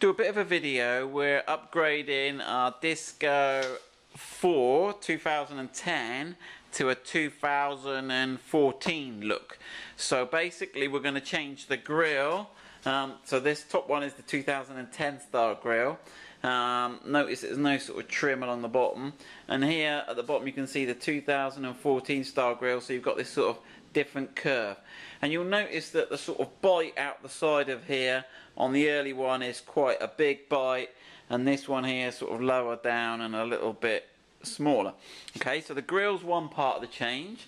do a bit of a video. We're upgrading our Disco 4 2010 to a 2014 look. So basically we're going to change the grill. Um, so this top one is the 2010 style grill. Um, notice there's no sort of trim along the bottom and here at the bottom you can see the 2014 style grill so you've got this sort of different curve. And you'll notice that the sort of bite out the side of here on the early one is quite a big bite and this one here sort of lower down and a little bit smaller. Okay so the grill's one part of the change.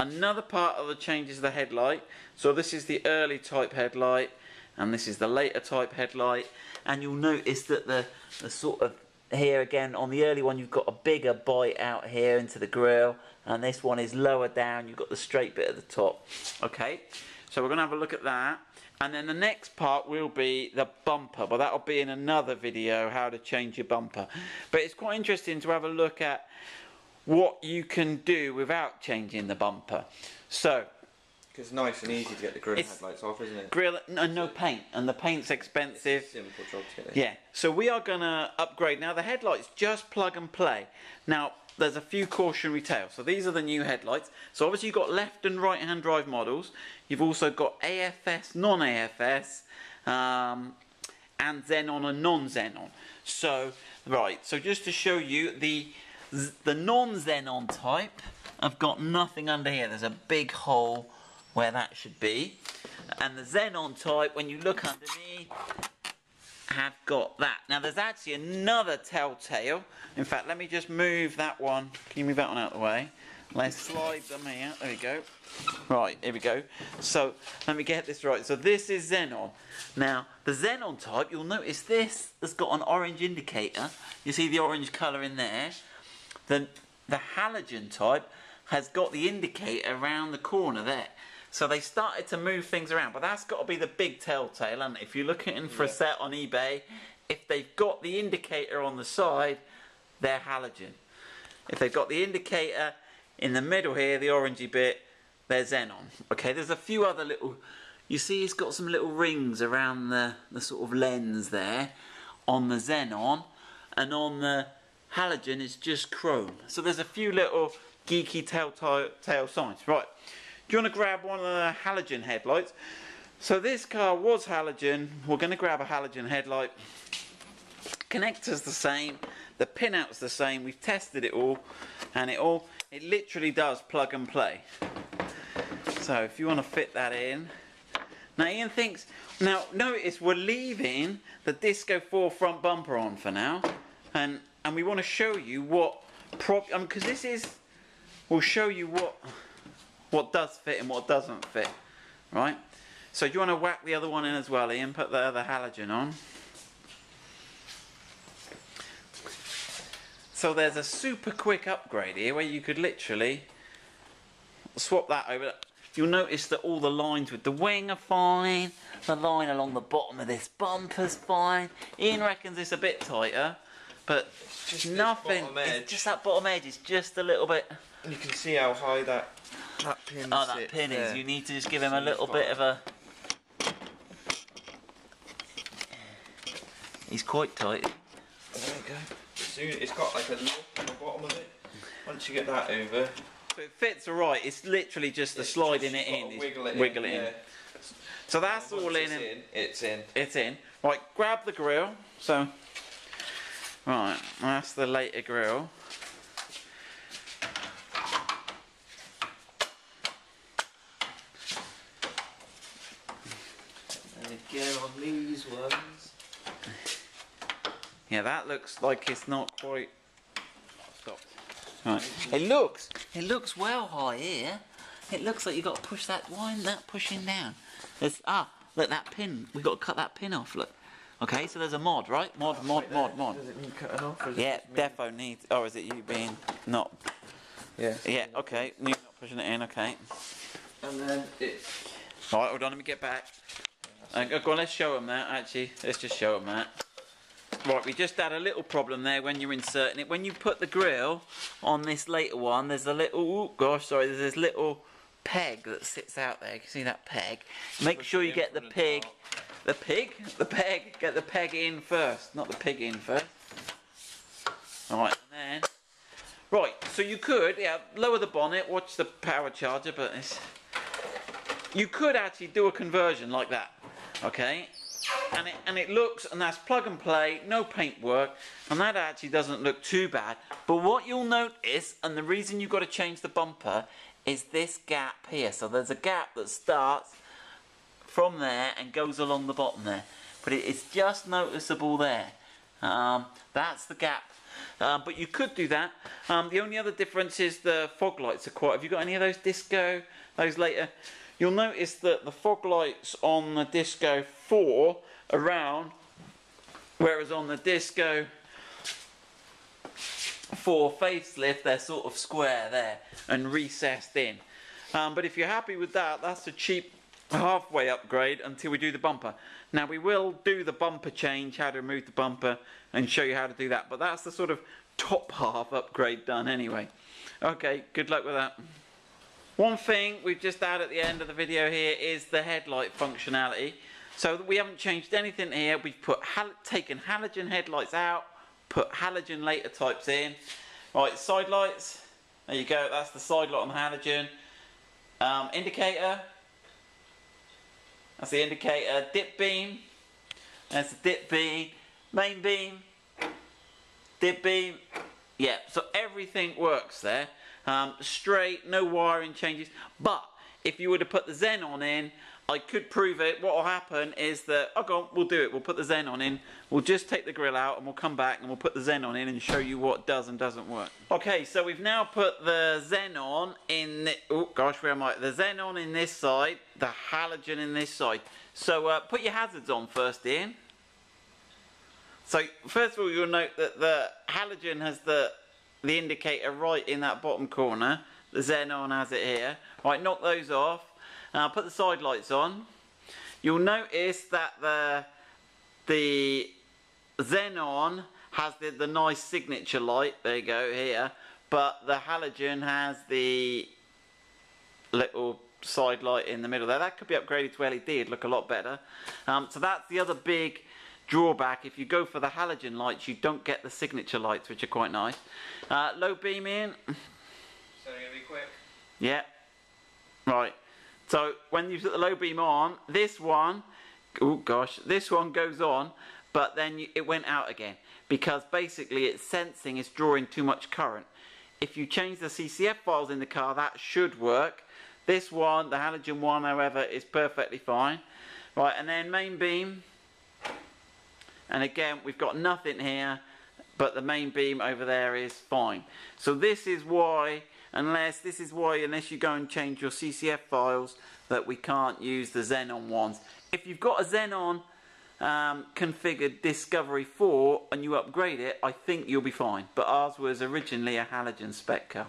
Another part of the change is the headlight. So this is the early type headlight and this is the later type headlight. And you'll notice that the, the sort of here again. On the early one you've got a bigger bite out here into the grill and this one is lower down. You've got the straight bit at the top. Okay? So we're gonna have a look at that. And then the next part will be the bumper but that'll be in another video how to change your bumper. But it's quite interesting to have a look at what you can do without changing the bumper. So Because it's nice and easy to get the grill It's- headlights off, isn't it? grill and no paint and the paint's expensive Simple job to get it. Yeah, so we are going to upgrade. Now, the headlights just plug and play. Now, there's a few cautionary tales. So, these are the new headlights. So, obviously, you've got left and right hand drive models. You've also got AFS, non AFS, um, and Xenon and non Xenon. So, right, so just to show you, the, the non Xenon type, I've got nothing under here. There's a big hole where that should be. And the Xenon type, when you look underneath, have got that. Now there's actually another telltale. In fact, let me just move that one. Can you move that one out of the way? Let's slide them here. There we go. Right, here we go. So let me get this right. So this is Xenon. Now the Xenon type, you'll notice this has got an orange indicator. You see the orange colour in there. The the halogen type has got the indicator around the corner there. So they started to move things around, but that's got to be the big telltale. And if you're looking for a set on eBay, if they've got the indicator on the side, they're halogen. If they've got the indicator in the middle here, the orangey bit, they're xenon. Okay, there's a few other little. You see, it's got some little rings around the the sort of lens there on the xenon, and on the halogen it's just chrome. So there's a few little geeky telltale tale signs. Right, you want to grab one of the halogen headlights? So this car was halogen. We're going to grab a halogen headlight. Connector's the same. The pinout's the same. We've tested it all, and it all it literally does plug and play. So if you want to fit that in. Now Ian thinks. Now notice we're leaving the Disco 4 front bumper on for now, and and we want to show you what prop. Um, because this is. We'll show you what what does fit and what doesn't fit, right? So do you want to whack the other one in as well, Ian? Put the other halogen on. So there's a super quick upgrade here where you could literally swap that over. You'll notice that all the lines with the wing are fine. The line along the bottom of this bumper's fine. Ian reckons it's a bit tighter, but Just nothing. bottom It's edge. just that bottom edge is just a little bit. You can see how high that that pin Oh, that pin is. You need to just give him a little bit of a. He's quite tight. There you go. Soon it's got like a lock on the bottom of it. Once you get that over, So it fits alright. It's literally just the it's sliding just it in. is Wiggle it wiggle in. it in. yeah. So that's Once all in. it's in. It's in. It's in. Right, grab the grill. So, right, that's the later grill. And again on these ones. Yeah, that looks like it's not quite. Stop. Right. It looks. It looks well high here. It looks like you got to push that. Why isn't that pushing down? There's ah. Look that pin. We got to cut that pin off. Look. Okay, so there's a mod, right? Mod, mod, mod, mod. Does it need cutting off? Or is Yeah, just me? defo needs. Or is it you being not? Yeah. Yeah. Okay. You not pushing it in. Okay. And then it. Right, hold on, let me get back. Uh, go on, let's show them that, actually. Let's just show them that. Right, we just had a little problem there when you're inserting it. When you put the grill on this later one, there's a little, oh gosh, sorry, there's this little peg that sits out there. You can see that peg. Make sure you get the from the peg, the pig, the peg, get the peg in first, not the pig in first. Alright, and then, right, so you could, yeah, lower the bonnet, watch the power charger, but it's, you could actually do a conversion like that, okay? And it, and it looks, and that's plug and play, no paintwork, and that actually doesn't look too bad. But what you'll notice, and the reason you've got to change the bumper, is this gap here. So there's a gap that starts from there and goes along the bottom there. But it is just noticeable there. Um, that's the gap. Uh, but you could do that. Um, the only other difference is the fog lights are quite. Have you got any of those disco? Those later? You'll notice that the fog lights on the disco 4 around, whereas on the disco 4 facelift, they're sort of square there and recessed in. Um, but if you're happy with that, that's a cheap halfway upgrade until we do the bumper. Now we will do the bumper change, how to remove the bumper and show you how to do that. But that's the sort of top half upgrade done anyway. Okay, good luck with that. One thing we've just added at the end of the video here is the headlight functionality. So we haven't changed anything here. We've put taken halogen headlights out, put halogen later types in. Right, side lights. There you go. That's the side light on the halogen. Um, indicator. That's the indicator. Dip beam. That's the dip beam. Main beam. Dip beam. Yeah, so everything works there. Um, straight, no wiring changes. But if you were to put the xenon in, I could prove it. What will happen is that, oh, go on, we'll do it. We'll put the xenon in. We'll just take the grill out and we'll come back and we'll put the xenon in and show you what does and doesn't work. Okay, so we've now put the xenon in, the, oh gosh, where am I? The xenon in this side, the halogen in this side. So uh, put your hazards on first, Ian. So first of all, you'll note that the halogen has the the indicator right in that bottom corner. The xenon has it here. Right, knock those off. Now put the side lights on. You'll notice that the the xenon has the, the nice signature light. There you go here. But the halogen has the little side light in the middle there. That could be upgraded to LED. It'd look a lot better. Um, so that's the other big drawback. If you go for the halogen lights, you don't get the signature lights, which are quite nice. Uh, low beam in. So you're gonna be quick. Yeah. Right. So when you put the low beam on, this one, oh gosh, this one goes on, but then you, it went out again because basically it's sensing it's drawing too much current. If you change the CCF files in the car, that should work. This one, the halogen one, however, is perfectly fine. Right, and then main beam. And again, we've got nothing here, but the main beam over there is fine. So this is why, unless, this is why, unless you go and change your CCF files, that we can't use the Xenon ones. If you've got a Xenon um, configured Discovery 4 and you upgrade it, I think you'll be fine. But ours was originally a halogen spec car.